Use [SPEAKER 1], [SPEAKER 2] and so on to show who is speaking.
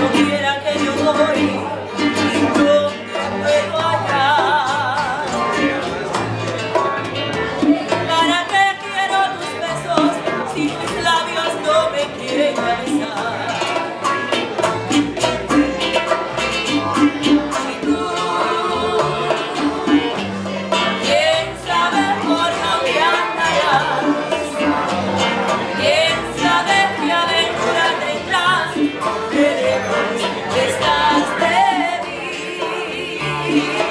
[SPEAKER 1] No quiero. Yeah.